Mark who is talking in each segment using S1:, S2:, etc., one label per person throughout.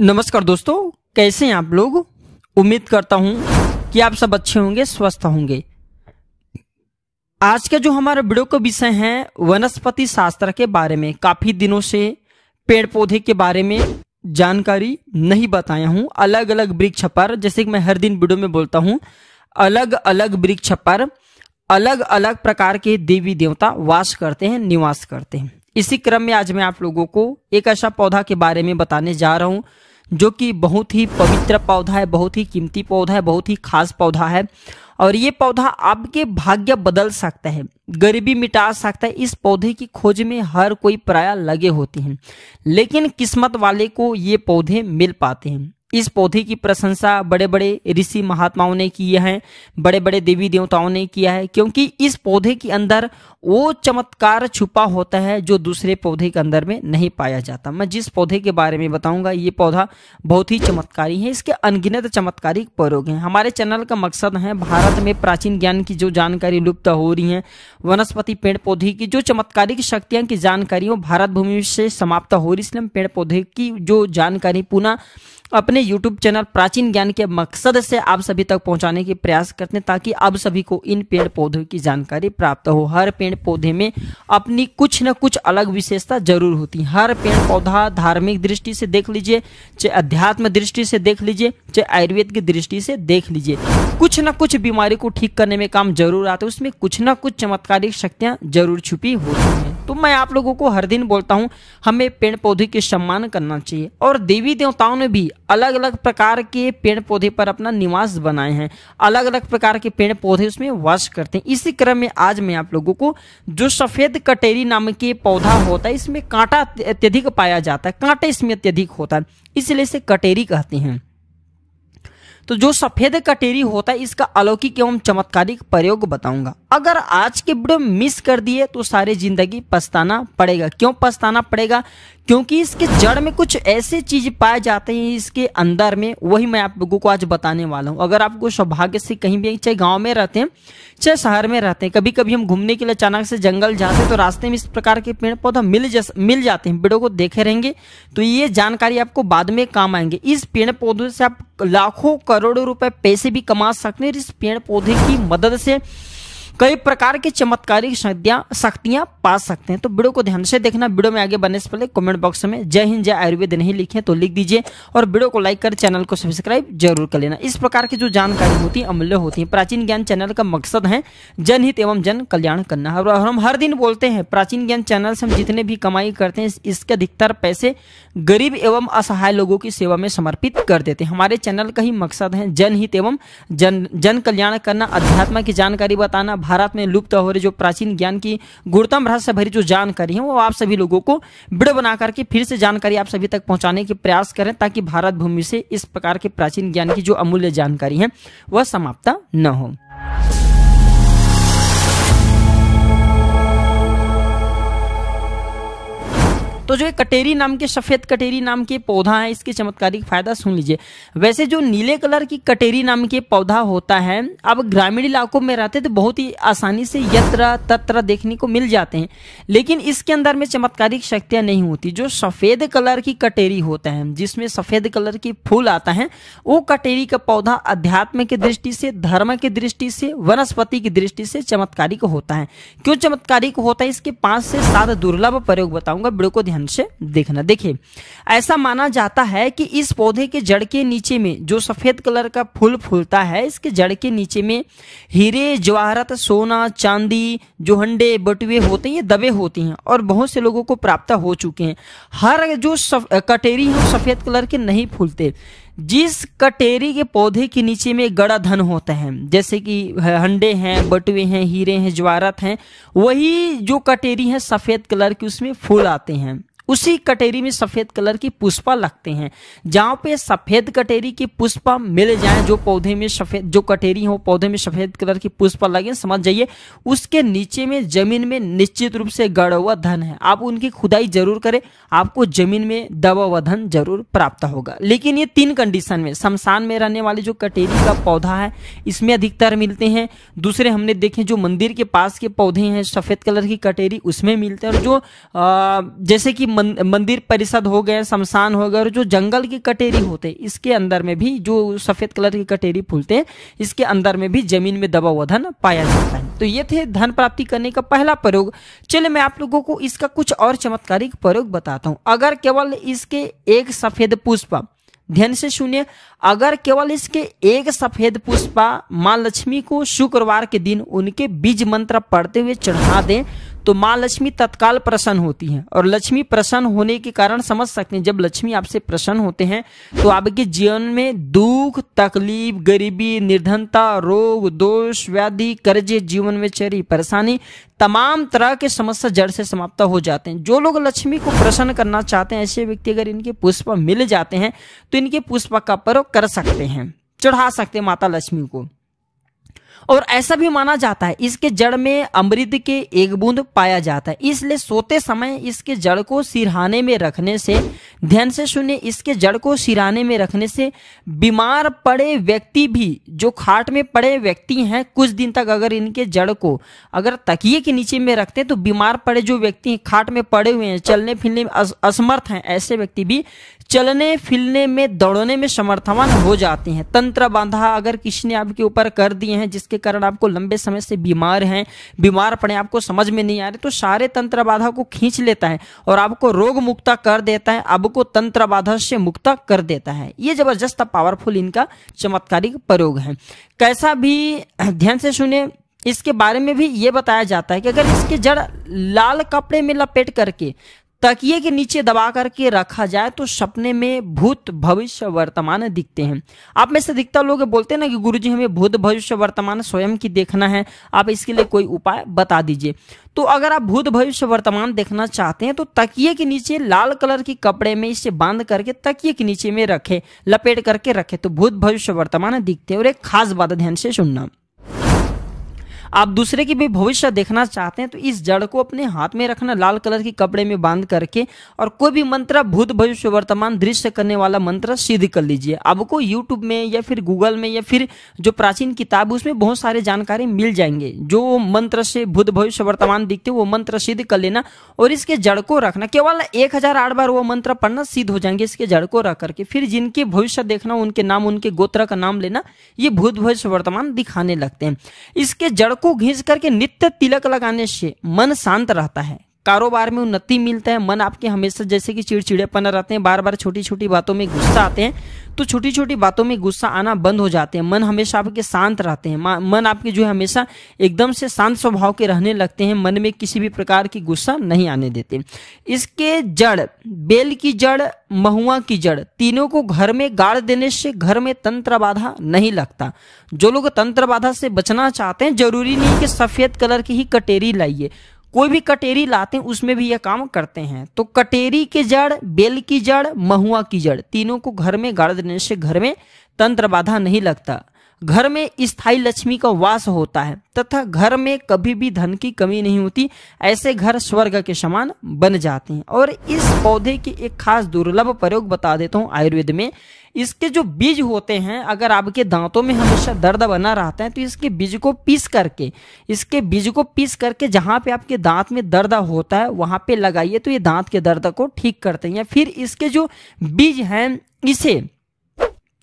S1: नमस्कार दोस्तों, कैसे हैं आप लोग? उम्मीद करता हूँ कि आप सब अच्छे होंगे, स्वस्थ होंगे। आज का जो हमारा वीडियो का विषय है, वनस्पति शास्त्र के बारे में, काफ़ी दिनों से पेड़ पौधे के बारे में जानकारी नहीं बताया हूँ। अलग अलग वृक्ष पर, जैसे कि मैं हर दिन वीडियो में बोलता हूँ अलग अलग वृक्ष पर अलग अलग प्रकार के देवी देवता वास करते हैं, निवास करते हैं। इसी क्रम में आज मैं आप लोगों को एक ऐसा पौधा के बारे में बताने जा रहा हूँ जो कि बहुत ही पवित्र पौधा है, बहुत ही कीमती पौधा है, बहुत ही खास पौधा है। और ये पौधा आपके भाग्य बदल सकता है, गरीबी मिटा सकता है, इस पौधे की खोज में हर कोई प्राय लगे होते हैं। लेकिन किस्मत वाले को ये पौधे मिल पाते हैं। इस पौधे की प्रशंसा बड़े बड़े ऋषि महात्माओं ने की है बड़े बड़े देवी देवताओं ने किया है, क्योंकि इस पौधे के अंदर वो चमत्कार छुपा होता है जो दूसरे पौधे के अंदर में नहीं पाया जाता। मैं जिस पौधे के बारे में बताऊँगा, ये पौधा बहुत ही चमत्कारी है, इसके अनगिनत चमत्कारिक प्रयोग हैं। हमारे चैनल का मकसद है भारत में प्राचीन ज्ञान की जो जानकारी लुप्त हो रही है, वनस्पति पेड़ पौधे की जो चमत्कारिक शक्तियाँ की जानकारी वो भारत भूमि से समाप्त हो रही, इसलिए पेड़ पौधे की जो जानकारी पुनः अपने YouTube चैनल प्राचीन ज्ञान के मकसद से आप सभी तक पहुँचाने के प्रयास करते हैं ताकि आप सभी को इन पेड़ पौधों की जानकारी प्राप्त हो। हर पेड़ पौधे में अपनी कुछ न कुछ अलग विशेषता ज़रूर होती है। हर पेड़ पौधा धार्मिक दृष्टि से देख लीजिए, चाहे अध्यात्म दृष्टि से देख लीजिए, चाहे आयुर्वेद की दृष्टि से देख लीजिए। कुछ न कुछ बीमारी को ठीक करने में काम ज़रूर आते उसमें कुछ न कुछ चमत्कारिक शक्तियाँ ज़रूर छुपी होती हैं। तो मैं आप लोगों को हर दिन बोलता हूँ, हमें पेड़ पौधे के सम्मान करना चाहिए। और देवी देवताओं ने भी अलग अलग प्रकार के पेड़ पौधे पर अपना निवास बनाए हैं। अलग अलग प्रकार के पेड़ पौधे उसमें वास करते हैं। इसी क्रम में आज मैं आप लोगों को जो सफ़ेद कटेरी नाम के पौधा होता है, इसमें कांटा अत्यधिक पाया जाता है। कांटे इसमें अत्यधिक होता है। इसलिए इसे कटेरी कहते हैं। तो जो सफ़ेद कटेरी होता है, इसका अलौकिक एवं चमत्कारिक प्रयोग बताऊँगा। अगर आज के वीडियो मिस कर दिए तो सारी ज़िंदगी पछताना पड़ेगा। क्यों पछताना पड़ेगा? क्योंकि इसके जड़ में कुछ ऐसे चीज़ पाए जाते हैं, इसके अंदर में, वही मैं आप लोगों को आज बताने वाला हूँ। अगर आपको सौभाग्य से कहीं भी, चाहे गाँव में रहते हैं, चाहे शहर में रहते हैं कभी कभी हम घूमने के लिए अचानक से जंगल जाते हैं तो रास्ते में इस प्रकार के पेड़ पौधा मिल जस, मिल जाते हैं। वीडियो को देखे रहेंगे तो ये जानकारी आपको बाद में काम आएँगे। इस पेड़ पौधों से आप लाखों करोड़ों रुपए पैसे भी कमा सकते हैं इस पेड़ पौधे की मदद से कई प्रकार की चमत्कारिक शक्तियाँ पा सकते हैं। तो वीडियो को ध्यान से देखना। वीडियो में आगे बढ़ने से पहले कमेंट बॉक्स में जय हिंद, जय आयुर्वेद नहीं लिखे तो लिख दीजिए। और वीडियो को लाइक कर चैनल को सब्सक्राइब ज़रूर कर लेना। इस प्रकार की जो जानकारी होती है अमूल्य होती है। प्राचीन ज्ञान चैनल का मकसद है जनहित एवं जन कल्याण करना। और हम हर दिन बोलते हैं, प्राचीन ज्ञान चैनल से हम जितने भी कमाई करते हैं, इसके अधिकतर पैसे गरीब एवं असहाय लोगों की सेवा में समर्पित कर देते हैं। हमारे चैनल का ही मकसद है जनहित एवं जन जन कल्याण करना। अध्यात्म की जानकारी बताना भारत में लुप्त हो रही, जो प्राचीन ज्ञान की गुणतम रहस्य से भरी जो जानकारी है, वो आप सभी लोगों को बिड़ बना करके फिर से जानकारी आप सभी तक पहुँचाने के प्रयास करें, ताकि भारत भूमि से इस प्रकार के प्राचीन ज्ञान की जो अमूल्य जानकारी है, वह समाप्त न हो। तो जो कटेरी नाम के, सफ़ेद कटेरी नाम के पौधा है, इसके चमत्कारिक फ़ायदा सुन लीजिए। वैसे जो नीले कलर की कटेरी नाम के पौधा होता है, अब ग्रामीण इलाकों में रहते तो बहुत ही आसानी से यत्र, तत्र देखने को मिल जाते हैं, लेकिन इसके अंदर में चमत्कारिक शक्तियाँ नहीं होती। जो सफ़ेद कलर की कटेरी होता है, जिसमें सफ़ेद कलर की फूल आता है, वो कटेरी का पौधा अध्यात्म की दृष्टि से, धर्म की दृष्टि से, वनस्पति की दृष्टि से चमत्कारिक होता है। क्यों चमत्कारिक होता है? इसके पाँच से सात दुर्लभ प्रयोग बताऊँगा को ध्यान ध्यान से देखना। देखिए ऐसा माना जाता है कि इस पौधे के जड़ के नीचे में जो सफ़ेद कलर का फूल फूलता है इसके जड़ के नीचे में हीरे जवाहरत सोना चांदी जो हंडे बटुए होते हैं दबे होते हैं और बहुत से लोगों को प्राप्त हो चुके हैं। हर जो सफ, कटेरी है सफ़ेद कलर के नहीं फूलते। जिस कटेरी के पौधे के नीचे में गड़ा धन होता है जैसे कि हंडे हैं बटुए हैं हीरे हैं ज्वारत हैं वही जो कटेरी है सफ़ेद कलर की उसमें फूल आते हैं। उसी कटेरी में सफ़ेद कलर की पुष्पा लगते हैं। जहाँ पे सफ़ेद कटेरी की पुष्पा मिल जाए, जो पौधे में सफ़ेद, जो कटेरी हो, पौधे में सफ़ेद कलर की पुष्पा लगे, समझ जाइए। उसके नीचे में, ज़मीन में निश्चित रूप से गढ़ हुआ धन है। आप उनकी खुदाई ज़रूर करें, आपको ज़मीन में दबा हुआ धन ज़रूर प्राप्त होगा। लेकिन ये तीन कंडीशन में, शमशान में रहने वाले जो कटेरी का पौधा है, इसमें अधिकतर मिलते हैं। दूसरे हमने देखे, जो मंदिर के पास के पौधे हैं, सफ़ेद कलर की कटेरी, उसमें मिलते हैं। और जो जैसे कि मंदिर परिषद हो गए, शमशान हो गए, और जो जंगल की कटेरी होते इसके अंदर में भी जो सफ़ेद कलर की कटेरी फूलते हैं, इसके अंदर में भी ज़मीन में दबा हुआ धन पाया जाता है। तो ये थे धन प्राप्ति करने का पहला प्रयोग। चलिए मैं आप लोगों को इसका कुछ और चमत्कारिक प्रयोग बताता हूँ। अगर केवल इसके एक सफ़ेद पुष्प, ध्यान से सुनिए, अगर केवल इसके एक सफ़ेद पुष्पा माँ लक्ष्मी को शुक्रवार के दिन उनके बीज मंत्र पढ़ते हुए चढ़ा दें तो माँ लक्ष्मी तत्काल प्रसन्न होती हैं। और लक्ष्मी प्रसन्न होने के कारण समझ सकते हैं, जब लक्ष्मी आपसे प्रसन्न होते हैं तो आपके जीवन में दुख, तकलीफ़, गरीबी, निर्धनता, रोग, दोष, व्याधि, कर्जे, जीवन में चरी, परेशानी, तमाम तरह के समस्या जड़ से समाप्त हो जाते हैं। जो लोग लक्ष्मी को प्रसन्न करना चाहते हैं, ऐसे व्यक्ति अगर इनके पुष्प मिल जाते हैं तो इनके पुष्प का प्रयोग कर सकते हैं, चढ़ा सकते हैं माता लक्ष्मी को। और ऐसा भी माना जाता है, इसके जड़ में अमृत के एक बूंद पाया जाता है। इसलिए सोते समय इसके जड़ को सिरहाने में रखने से, ध्यान से सुने इसके जड़ को सिरहाने में रखने से बीमार पड़े व्यक्ति भी, जो खाट में पड़े व्यक्ति हैं, कुछ दिन तक अगर इनके जड़ को अगर तकिए के नीचे में रखते तो बीमार पड़े जो व्यक्ति खाट में पड़े हुए हैं, चलने फिरने में असमर्थ हैं, ऐसे व्यक्ति भी चलने, फिरने में, दौड़ने में समर्थवान हो जाते हैं। तंत्र बांधा अगर किसी ने आपके ऊपर कर दिए हैं, जिसके कारण आपको लंबे समय से बीमार हैं, बीमार पड़े, आपको समझ में नहीं आ रहे तो सारे तंत्र बाधा को खींच लेता है और आपको रोग मुक्ता कर देता है आपको तंत्र बाधा से मुक्ता कर देता है। ये ज़बरदस्त पावरफुल इनका चमत्कारिक प्रयोग है। कैसा भी ध्यान से सुने, इसके बारे में भी ये बताया जाता है कि अगर इसके जड़ लाल कपड़े में लपेट करके तकिए के नीचे दबा करके रखा जाए तो सपने में भूत भविष्य वर्तमान दिखते हैं। आप में से दिखता लोग बोलते हैं ना कि गुरुजी हमें भूत भविष्य वर्तमान स्वयं की देखना है। आप इसके लिए कोई उपाय बता दीजिए। तो अगर आप भूत भविष्य वर्तमान देखना चाहते हैं तो तकिए के नीचे लाल कलर के कपड़े में इसे बाँध करके तकिए के नीचे में रखे, लपेट करके रखे तो भूत भविष्य वर्तमान दिखते हैं। और एक खास बात ध्यान से सुनना। आप दूसरे की भी भविष्य देखना चाहते हैं तो इस जड़ को अपने हाथ में रखना, लाल कलर के कपड़े में बाँध करके, और कोई भी मंत्र, भूत, भविष्य, वर्तमान, दृश्य करने वाला मंत्र सिद्ध कर लीजिए। आपको यूट्यूब में या फिर गूगल में या फिर जो प्राचीन किताब उसमें बहुत सारे जानकारी मिल जाएँगे। जो मंत्र से भूत, भविष्य, वर्तमान दिखते वो मंत्र सिद्ध कर लेना, और इसके जड़ को रखना। केवल एक हज़ार आठ बार वो मंत्र पढ़ना सिद्ध हो जाएँगे इसके जड़ को रख करके। फिर जिनके भविष्य देखना, उनके नाम, उनके गोत्र का नाम लेना, ये भूत, भविष्य, वर्तमान दिखाने लगते हैं। इसके जड़ को घींच करके नित्य तिलक लगाने से मन शांत रहता है। कारोबार में उन्नति मिलता है। मन आपके हमेशा जैसे कि चिड़चिड़ेपन रहते हैं। बार बार छोटी छोटी बातों में गुस्सा आते हैं। तो छोटी छोटी बातों में गुस्सा आना बंद हो जाते हैं। मन हमेशा आपके शांत रहते हैं। मन आपके जो है हमेशा एकदम से शांत स्वभाव के रहने लगते हैं। मन में किसी भी प्रकार की गुस्सा नहीं आने देते। इसके जड़, बेल की जड़, महुआ की जड़, तीनों को घर में गाड़ देने से घर में तंत्र बाधा नहीं लगता। जो लोग तंत्र बाधा से बचना चाहते हैं, ज़रूरी नहीं कि सफ़ेद कलर की ही कटेरी लाइए। कोई भी कटेरी लाते हैं, उसमें भी यह काम करते हैं। तो कटेरी के जड़, बेल की जड़, महुआ की जड़, तीनों को घर में गाड़ देने से घर में तंत्र बाधा नहीं लगता। घर में स्थायी लक्ष्मी का वास होता है, तथा घर में कभी भी धन की कमी नहीं होती, ऐसे घर स्वर्ग के समान बन जाते हैं। और इस पौधे की एक खास दुर्लभ प्रयोग बता देता हूँ आयुर्वेद में। इसके जो बीज होते हैं, अगर आपके दांतों में हमेशा दर्द बना रहता है तो इसके बीज को पीस करके, इसके बीज को पीस करके जहाँ पे आपके दांत में दर्द होता है, वहाँ पे लगाइए तो ये दांत के दर्द को ठीक करते हैं। या फिर इसके जो बीज हैं, इसे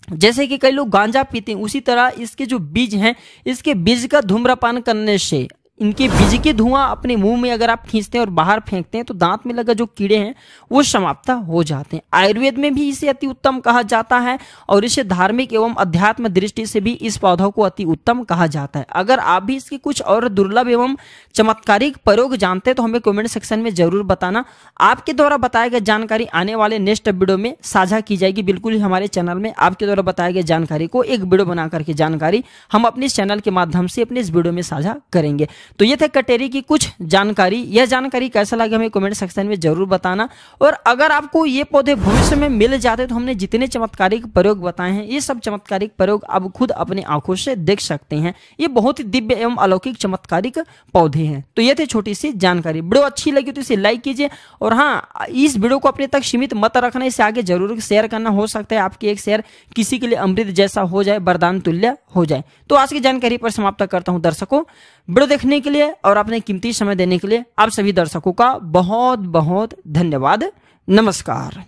S1: जैसे कि कई लोग गांजा पीते हैं, उसी तरह इसके जो बीज हैं, इसके बीज का धूम्रपान करने से इनके बीज के धुआँ अपने मुँह में अगर आप खींचते हैं और बाहर फेंकते हैं तो दांत में लगा जो कीड़े हैं, वो समाप्त हो जाते हैं। आयुर्वेद में भी इसे अति उत्तम कहा जाता है और इसे धार्मिक एवं अध्यात्म दृष्टि से भी इस पौधों को अति उत्तम कहा जाता है। अगर आप भी इसके कुछ और दुर्लभ एवं चमत्कारिक प्रयोग जानते हैं तो हमें कॉमेंट सेक्शन में ज़रूर बताना। आपके द्वारा बताए गए जानकारी आने वाले नेक्स्ट वीडियो में साझा की जाएगी। बिल्कुल ही हमारे चैनल में आपके द्वारा बताए गए जानकारी को एक वीडियो बना करके जानकारी हम अपने चैनल के माध्यम से अपने इस वीडियो में साझा करेंगे। तो ये थे कटेरी की कुछ जानकारी। यह जानकारी कैसा लगे हमें कमेंट सेक्शन में ज़रूर बताना। और अगर आपको ये पौधे भविष्य में मिल जाते तो हमने जितने चमत्कारिक प्रयोग बताए हैं, ये सब चमत्कारिक प्रयोग आप खुद अपने आँखों से देख सकते हैं। ये बहुत ही दिव्य एवं अलौकिक चमत्कारिक पौधे हैं। तो ये थे छोटी सी जानकारी। वीडियो अच्छी लगी तो इसे लाइक कीजिए। और हाँ इस वीडियो को अपने तक सीमित मत रखना, इसे आगे ज़रूर शेयर करना। हो सकता है आपकी एक शेयर किसी के लिए अमृत जैसा हो जाए, वरदान तुल्य हो जाए। तो आज की जानकारी पर समाप्त करता हूँ दर्शकों। वीडियो देखने के लिए और अपने कीमती समय देने के लिए आप सभी दर्शकों का बहुत बहुत धन्यवाद। नमस्कार।